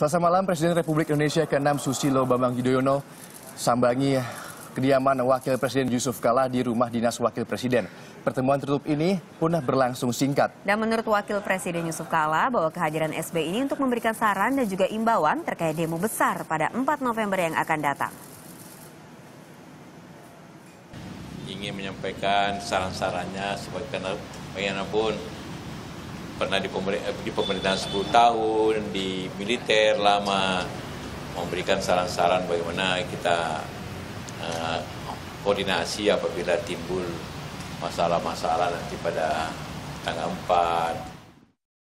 Selasa malam, Presiden Republik Indonesia ke-6 Susilo Bambang Yudhoyono sambangi kediaman Wakil Presiden Yusuf Kala di rumah dinas Wakil Presiden. Pertemuan tertutup ini pun berlangsung singkat. Dan menurut Wakil Presiden Yusuf Kala bahwa kehadiran SB ini untuk memberikan saran dan juga imbauan terkait demo besar pada 4 November yang akan datang. ingin menyampaikan saran-sarannya bagaimanapun pernah di, pemer di pemerintahan 10 tahun, di militer lama, memberikan saran-saran bagaimana kita uh, koordinasi apabila timbul masalah-masalah nanti pada tanggal 4.